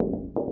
You